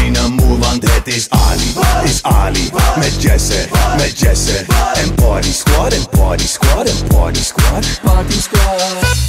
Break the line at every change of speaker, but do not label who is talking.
need geen move on. That is Ali, is Ali? Met Yes-R, met Yes-R. And Partysquad, and Partysquad, and Partysquad. Party squad.